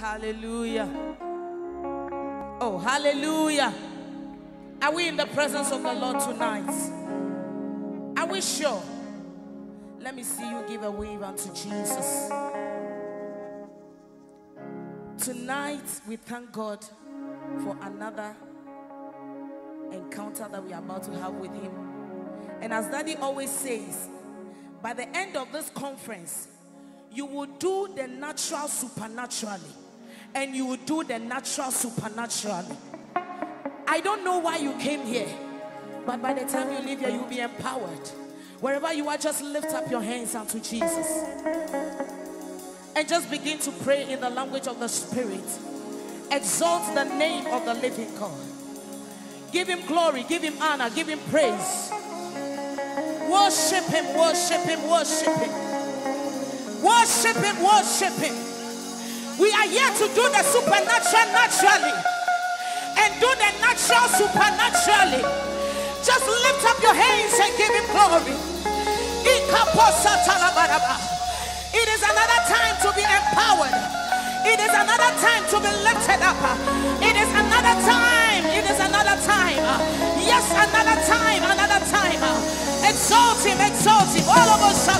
Hallelujah. Oh, hallelujah. Are we in the presence of the Lord tonight? Are we sure? Let me see you give a wave unto Jesus. Tonight, we thank God for another encounter that we are about to have with Him. And as Daddy always says, by the end of this conference, you will do the natural supernaturally, and you will do the natural supernaturally. I don't know why you came here, but by the time you leave here, you'll be empowered. Wherever you are, just lift up your hands unto Jesus and just begin to pray in the language of the Spirit. Exalt the name of the living God. Give him glory, give him honor, give him praise. Worship him, worship him, worship him. Worship him, worship him. We are here to do the supernatural naturally and do the natural supernaturally. Just lift up your hands and give him glory. It is another time to be empowered. It is another time to be lifted up. It is another time. It is another time. Yes, another time. Another time. Exalt him, exalt him. All of us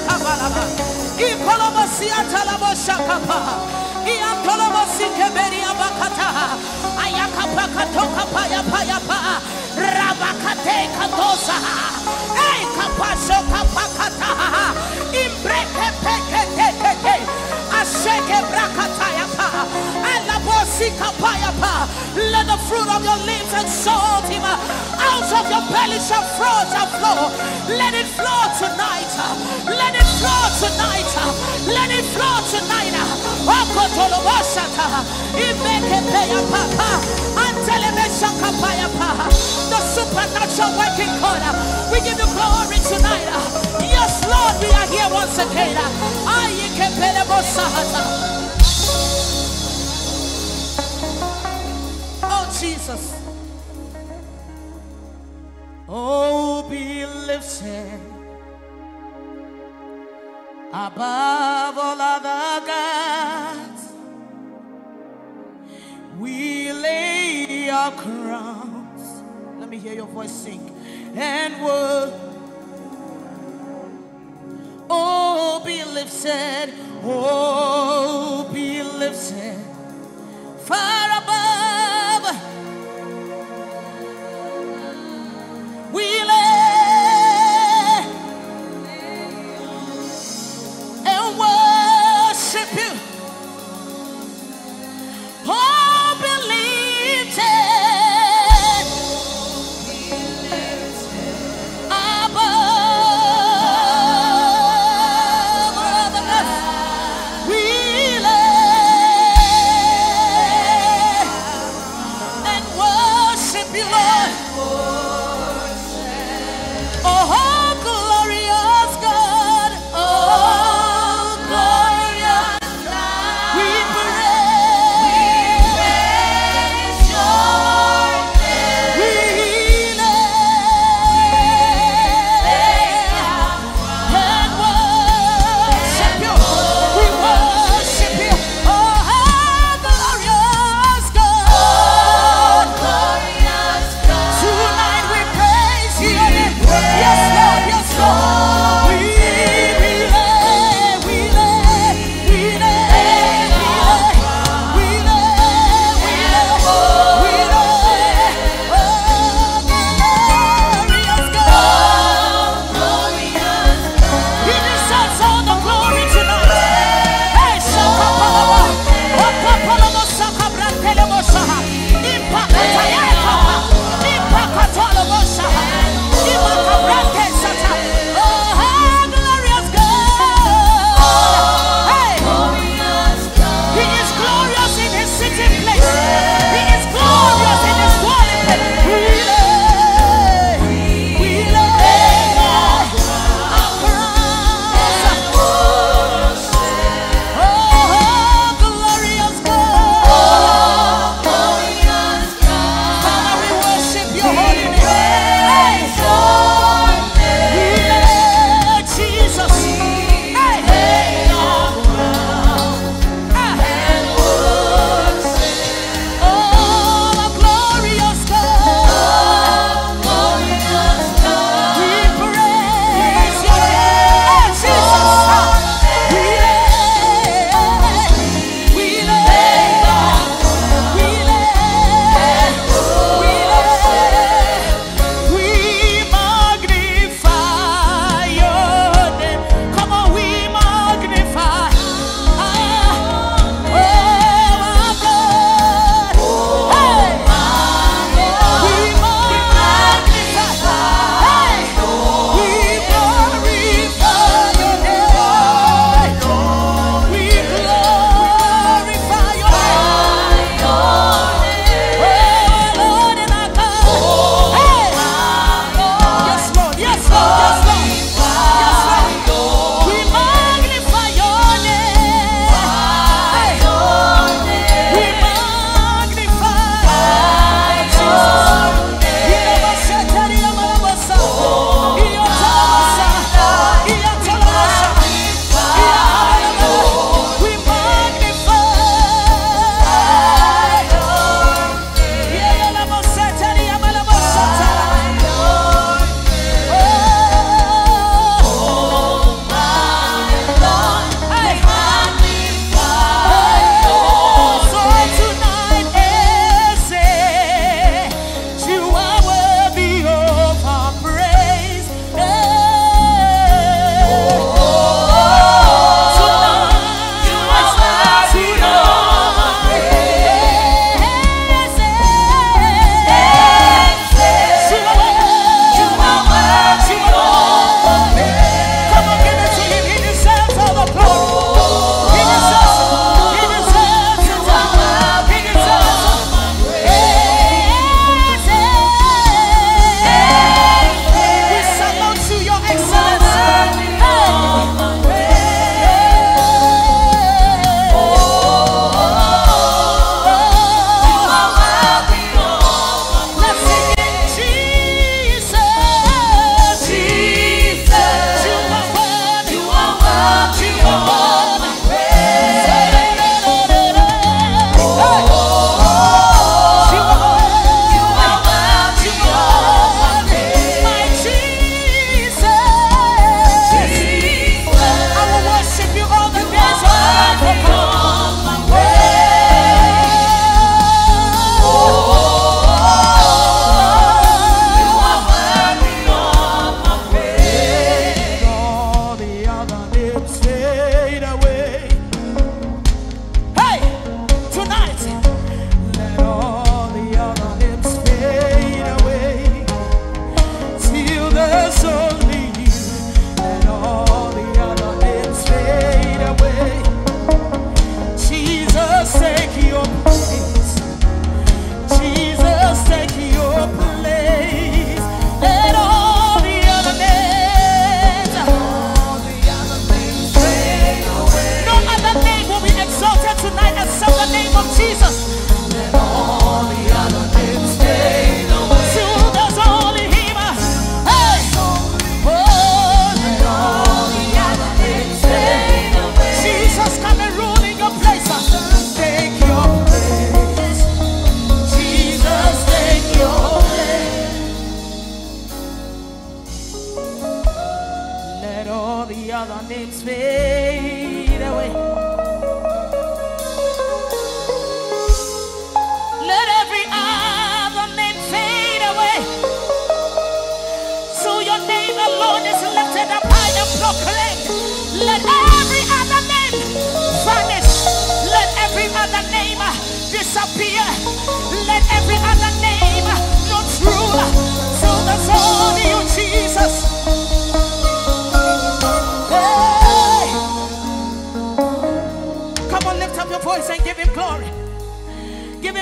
Let the fruit of your lips exalt him. Out of your belly shall flow, shall flow. Let it flow tonight. Let it flow tonight. Let it flow tonight. The supernatural working God. Uh, we give you glory tonight. Uh. Yes, Lord, we are here once again. Uh. Oh, Jesus. Oh, be lifted above all other gods. We lay our crowns. Let me hear your voice sing. And work. Oh, be lifted. Oh,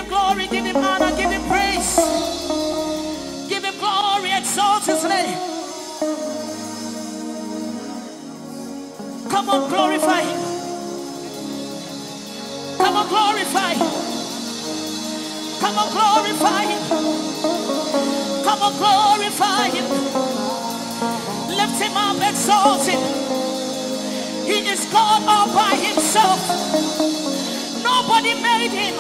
glory, give him honor, give him praise. Give him glory, exalt his name. Come on, glorify him. Come on, glorify him. Come on, glorify him. Come on, glorify him. Lift him up, exalt him. He is God all by himself. Nobody made him.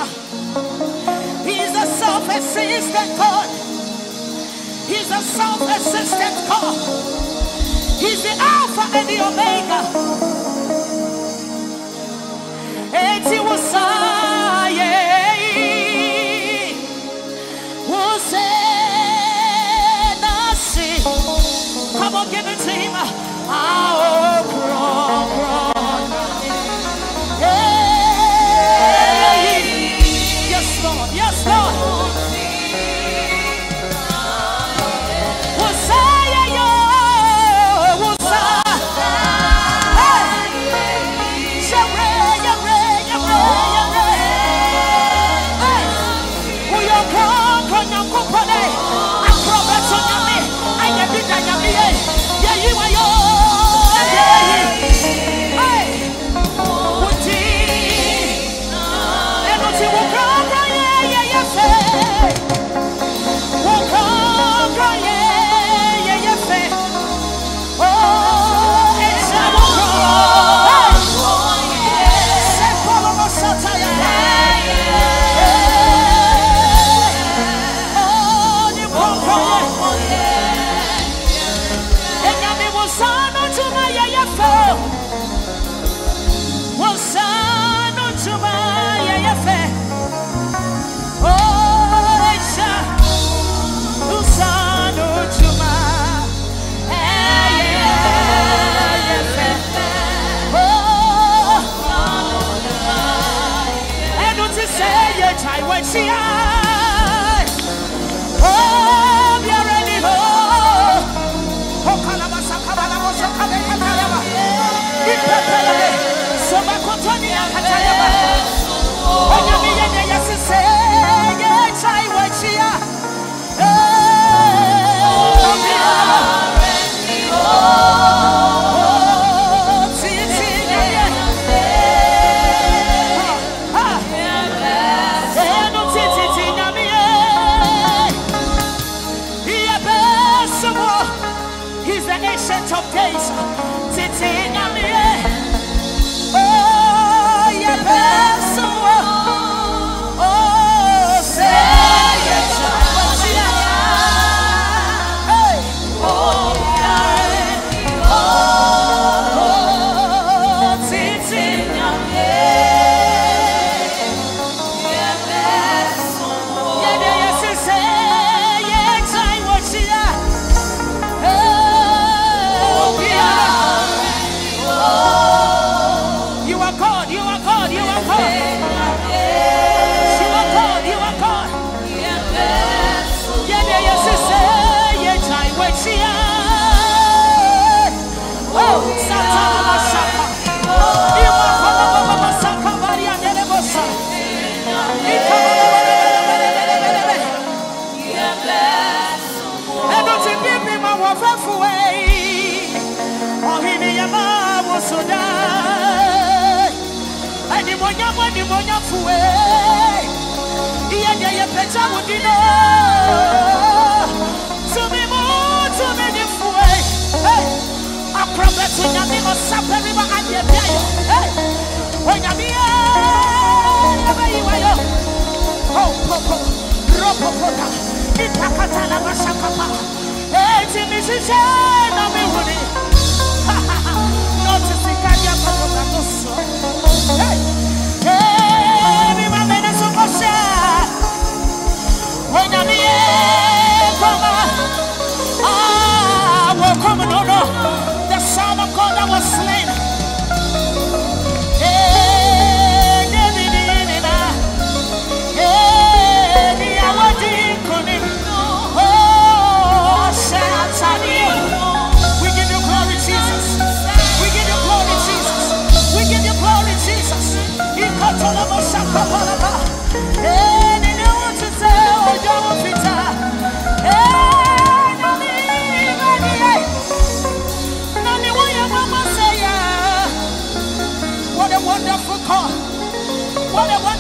He is a self-existent God. He's a self-existent God. He's the Alpha and the Omega. Eti wasaye, wasenasi. Come on, give it to him. Oh, 그냥 같이 하자고. Ẹni mo yá mọ́ ẹni mo yá fún ẹ iye ni ẹyẹ pẹ̀já wò dín náà túnmí mú túnmí ní fún ẹ akọrọbẹ tó nyàmí ma sábẹ́rì ma adìẹ bí ayọ ọ̀nyàmí ẹ ẹ bẹ yí wáyọ. Oh, popo, ropopota, itakata la mashakapa. Eti mishishe na mihuni. Noti sikadia pamoja nusu. Hey, 后面我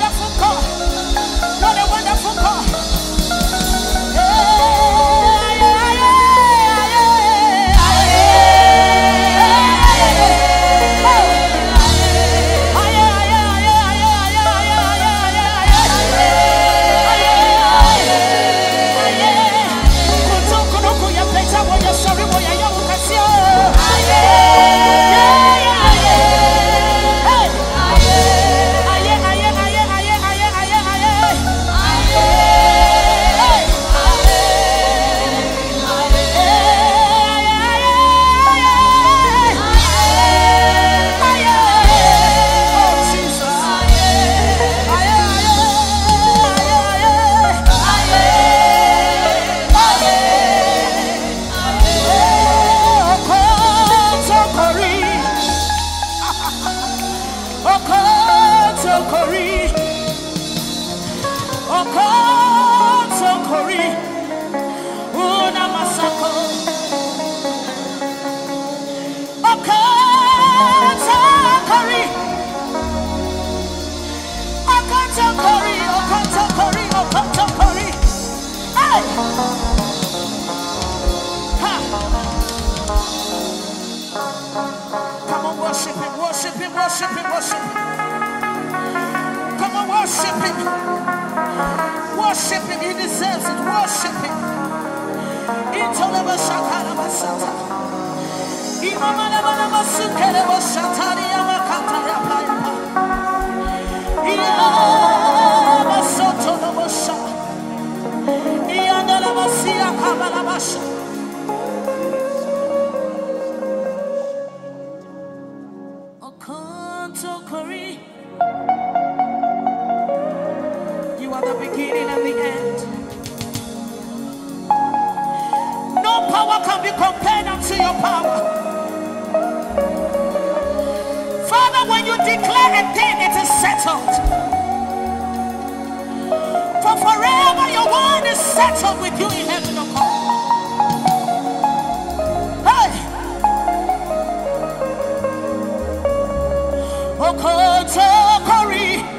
worship him, worship him. Come on, worship him. Worship him, he deserves it. Worship him. Intoleba Be compared unto your power. Father, when you declare a thing, it is settled. For forever your word is settled with you in heaven, O God. Hey! Okoto Kori.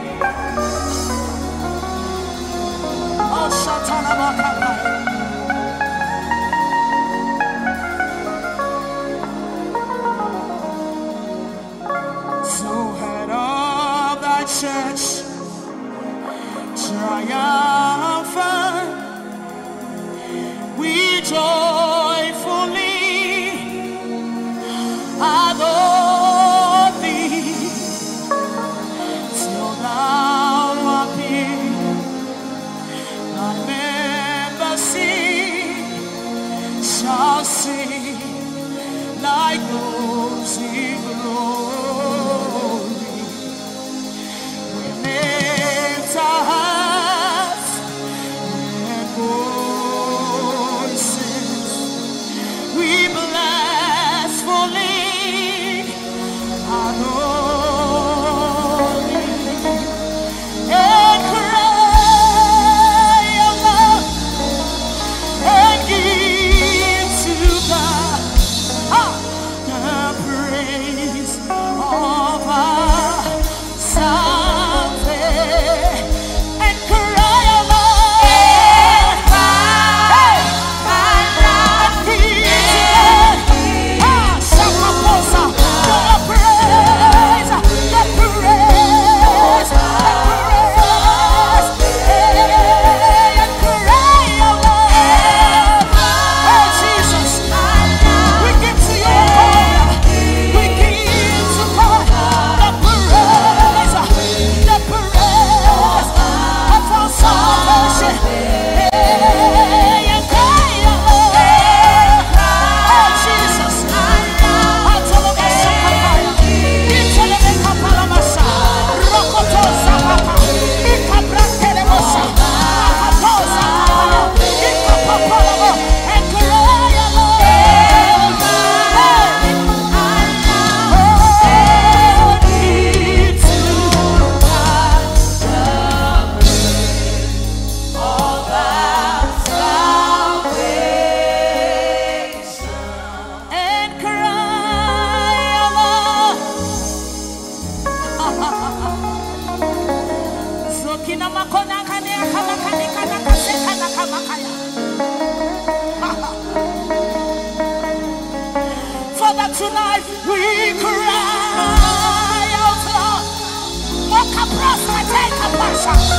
Take a pasha.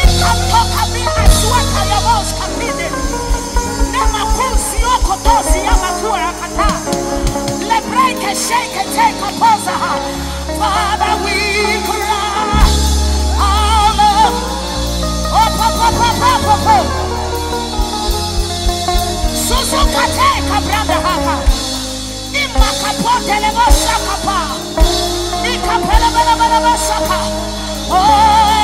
Ikatoka mi aswaka ya mos kapide. Nema kunsi yoko tosi ya makura kata. Lebreke shake take a posa. Father, we cry. out loud. Oh. Oh,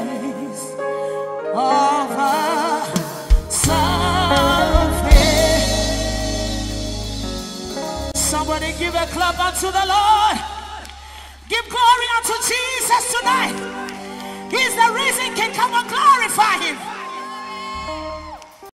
Somebody give a clap unto the Lord. Give glory unto Jesus tonight. He's the reason can come and glorify him.